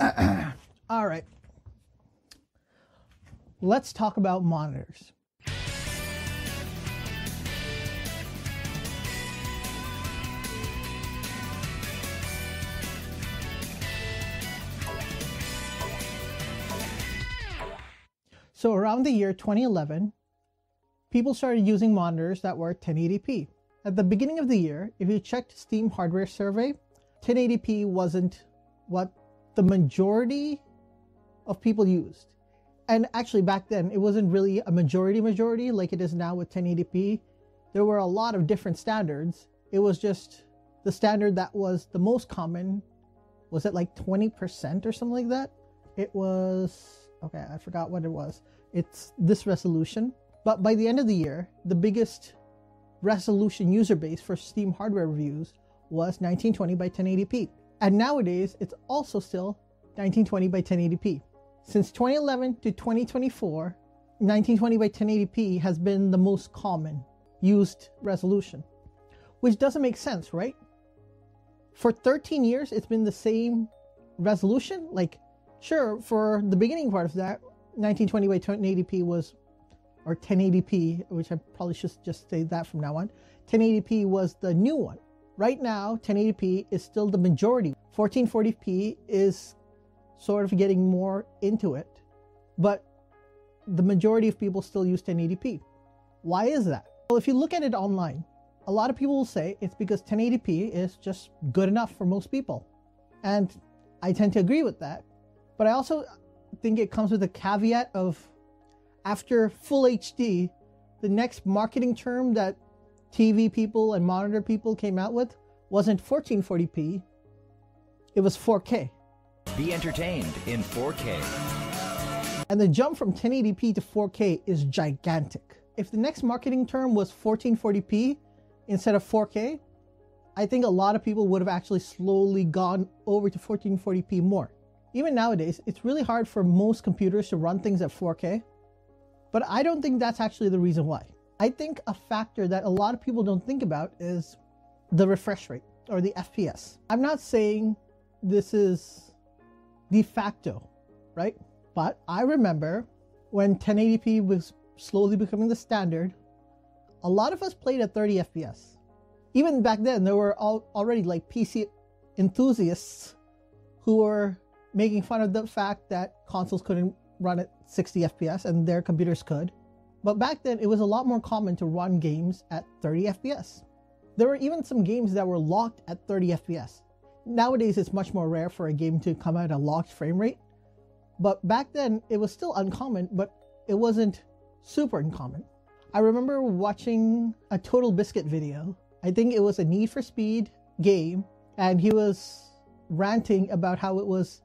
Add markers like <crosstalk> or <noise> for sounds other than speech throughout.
All right. Let's talk about monitors. So around the year 2011, people started using monitors that were 1080p. At the beginning of the year, if you checked Steam hardware survey, 1080p wasn't what the majority of people used. And actually back then, it wasn't really a majority majority like it is now with 1080p. There were a lot of different standards. It was just the standard that was the most common. Was it like 20% or something like that? It was okay, I forgot what it was. It's this resolution. But by the end of the year, the biggest resolution user base for Steam hardware reviews was 1920 by 1080p. And nowadays, it's also still 1920 by 1080p. Since 2011 to 2024, 1920 by 1080p has been the most common used resolution, which doesn't make sense, right? For 13 years, it's been the same resolution. Like, sure, for the beginning part of that, 1920 by 1080p was, or 1080p, which I probably should just say that from now on. 1080p was the new one. Right now, 1080p is still the majority. 1440p is sort of getting more into it, but the majority of people still use 1080p. Why is that? Well, if you look at it online, a lot of people will say it's because 1080p is just good enough for most people. And I tend to agree with that. But I also think it comes with a caveat of after full HD, the next marketing term that TV people and monitor people came out with wasn't 1440p, it was 4K. Be entertained in 4K. And the jump from 1080p to 4K is gigantic. If the next marketing term was 1440p instead of 4K, I think a lot of people would have actually slowly gone over to 1440p more. Even nowadays, it's really hard for most computers to run things at 4K, but I don't think that's actually the reason why. I think a factor that a lot of people don't think about is the refresh rate or the FPS. I'm not saying this is de facto, right? But I remember when 1080p was slowly becoming the standard, a lot of us played at 30 FPS. Even back then, there were already like PC enthusiasts who were making fun of the fact that consoles couldn't run at 60 FPS and their computers could. But back then, it was a lot more common to run games at 30 FPS. There were even some games that were locked at 30 FPS. Nowadays, it's much more rare for a game to come at a locked frame rate. But back then, it was still uncommon, but it wasn't super uncommon. I remember watching a TotalBiscuit video. I think it was a Need for Speed game, and he was ranting about how it was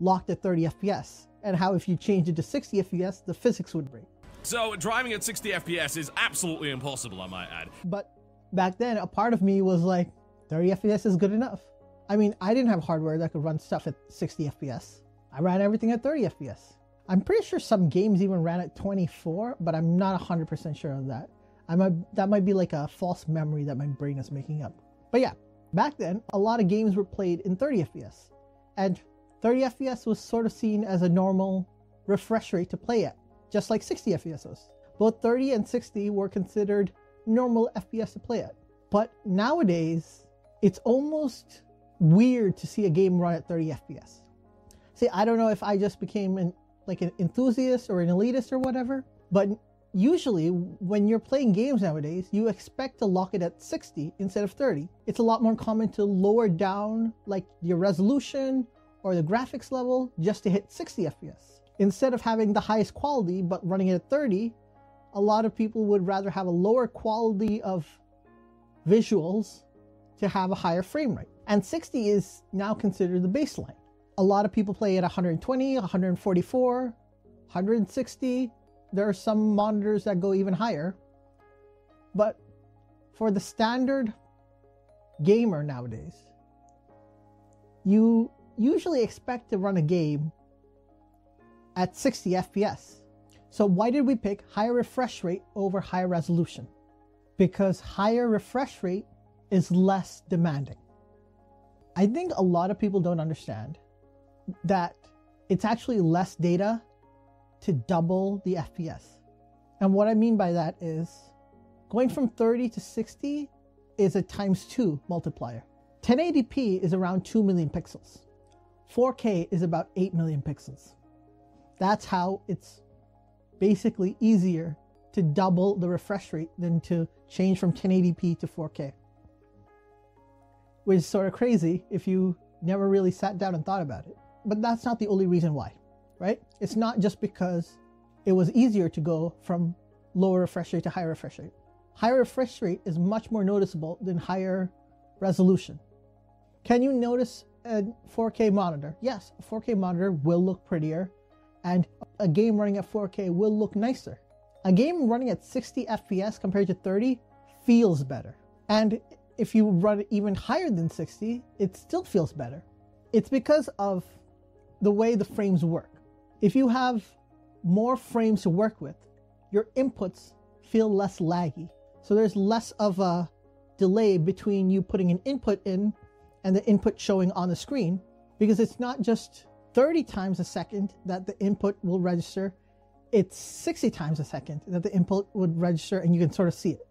locked at 30 FPS and how if you changed it to 60 FPS, the physics would break. So, driving at 60 FPS is absolutely impossible, I might add. But back then, a part of me was like, 30 FPS is good enough. I mean, I didn't have hardware that could run stuff at 60 FPS. I ran everything at 30 FPS. I'm pretty sure some games even ran at 24, but I'm not 100% sure of that. I might, that might be like a false memory that my brain is making up. But yeah, back then, a lot of games were played in 30 FPS. And 30 FPS was sort of seen as a normal refresh rate to play at, just like 60 FPS was. Both 30 and 60 were considered normal FPS to play at. But nowadays, it's almost weird to see a game run at 30 FPS. See, I don't know if I just became an like an enthusiast or an elitist or whatever, but usually when you're playing games nowadays, you expect to lock it at 60 instead of 30. It's a lot more common to lower down like your resolution or the graphics level just to hit 60 FPS. Instead of having the highest quality but running it at 30, a lot of people would rather have a lower quality of visuals to have a higher frame rate. And 60 is now considered the baseline. A lot of people play at 120, 144, 160. There are some monitors that go even higher. But for the standard gamer nowadays, you usually expect to run a game at 60 FPS. So why did we pick higher refresh rate over higher resolution? Because higher refresh rate is less demanding. I think a lot of people don't understand that it's actually less data to double the FPS. And what I mean by that is going from 30 to 60 is a times 2 multiplier. 1080p is around 2 million pixels. 4K is about 8 million pixels. That's how it's basically easier to double the refresh rate than to change from 1080p to 4K. Which is sort of crazy if you never really sat down and thought about it. But that's not the only reason why, right? It's not just because it was easier to go from lower refresh rate to higher refresh rate. Higher refresh rate is much more noticeable than higher resolution. Can you notice a 4K monitor? Yes, a 4K monitor will look prettier and a game running at 4K will look nicer. A game running at 60 FPS compared to 30 feels better. And if you run it even higher than 60, it still feels better. It's because of the way the frames work. If you have more frames to work with, your inputs feel less laggy. So there's less of a delay between you putting an input in and the input showing on the screen because it's not just 30 times a second that the input will register, it's 60 times a second that the input would register and you can sort of see it.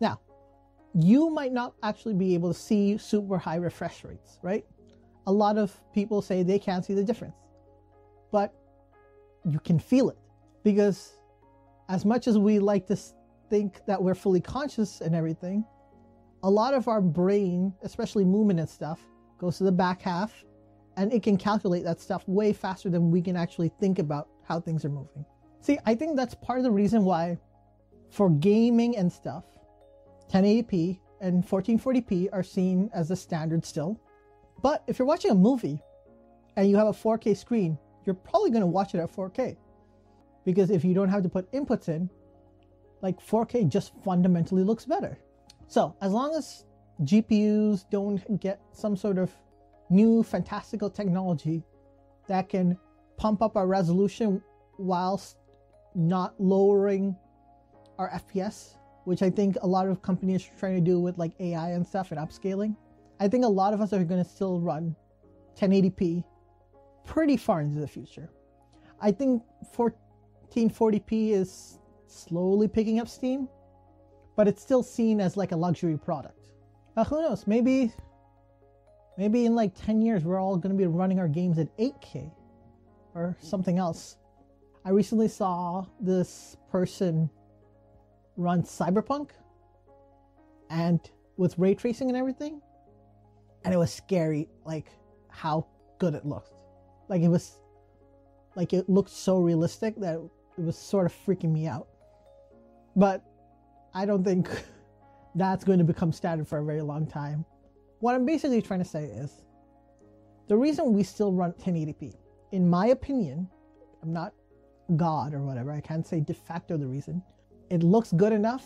Now, you might not actually be able to see super high refresh rates, right? A lot of people say they can't see the difference, but you can feel it because as much as we like to think that we're fully conscious and everything, a lot of our brain, especially movement and stuff, goes to the back half and it can calculate that stuff way faster than we can actually think about how things are moving. See, I think that's part of the reason why for gaming and stuff, 1080p and 1440p are seen as the standard still. But if you're watching a movie and you have a 4K screen, you're probably going to watch it at 4K. Because if you don't have to put inputs in, like 4K just fundamentally looks better. So, as long as GPUs don't get some sort of new fantastical technology that can pump up our resolution whilst not lowering our FPS, which I think a lot of companies are trying to do with like AI and stuff and upscaling. I think a lot of us are going to still run 1080p pretty far into the future. I think 1440p is slowly picking up steam, but it's still seen as like a luxury product. Uh, who knows? Maybe Maybe in like 10 years, we're all going to be running our games at 8K or something else. I recently saw this person run Cyberpunk and with ray tracing and everything. And it was scary, like how good it looked. Like it was, like it looked so realistic that it was sort of freaking me out. But I don't think <laughs> that's going to become standard for a very long time. What I'm basically trying to say is the reason we still run 1080p, in my opinion, I'm not God or whatever, I can't say de facto the reason. It looks good enough,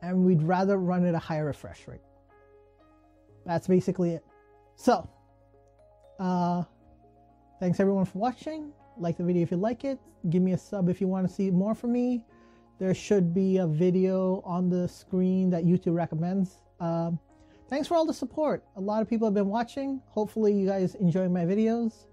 and we'd rather run at a higher refresh rate. That's basically it. So, uh, thanks everyone for watching. Like the video if you like it. Give me a sub if you want to see more from me. There should be a video on the screen that YouTube recommends. Um, thanks for all the support. A lot of people have been watching. Hopefully, you guys enjoy my videos.